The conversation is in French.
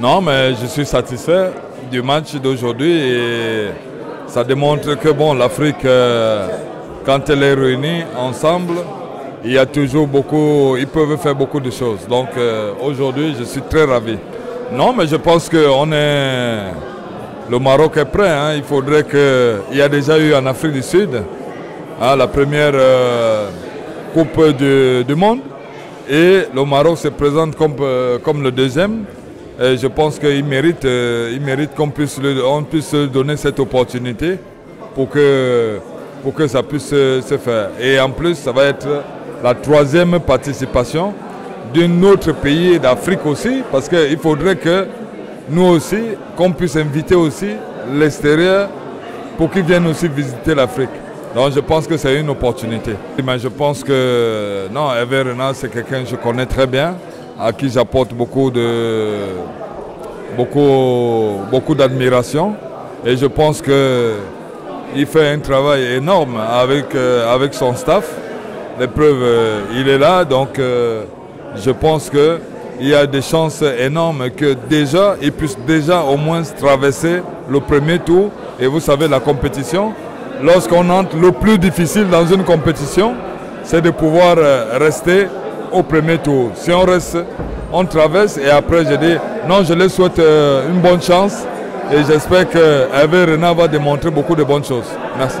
Non, mais je suis satisfait du match d'aujourd'hui et ça démontre que bon, l'Afrique, euh, quand elle est réunie ensemble, il y a toujours beaucoup, ils peuvent faire beaucoup de choses. Donc euh, aujourd'hui, je suis très ravi. Non, mais je pense que on est, le Maroc est prêt. hein. Il faudrait que, il y a déjà eu en Afrique du Sud hein, la première euh, Coupe du, monde et le Maroc se présente comme le deuxième. Et je pense qu'il mérite, euh, mérite qu'on puisse, donner cette opportunité pour que, pour que ça puisse se, se faire. Et en plus, ça va être la troisième participation d'un autre pays d'Afrique aussi, parce qu'il faudrait que nous aussi, qu'on puisse inviter aussi l'extérieur pour qu'ils viennent aussi visiter l'Afrique. Donc je pense que c'est une opportunité. Mais je pense que non, Hervé Renard, c'est quelqu'un que je connais très bien, à qui j'apporte beaucoup de beaucoup, beaucoup d'admiration. Et je pense que il fait un travail énorme avec, euh, avec son staff. Les preuves, euh, il est là, donc euh, je pense qu'il y a des chances énormes que déjà, il puisse déjà au moins traverser le premier tour. Et vous savez, la compétition, lorsqu'on entre le plus difficile dans une compétition, c'est de pouvoir rester au premier tour. Si on reste, on traverse et après je dis non, je leur souhaite euh, une bonne chance et j'espère que Hervé Renard va démontrer beaucoup de bonnes choses. Merci.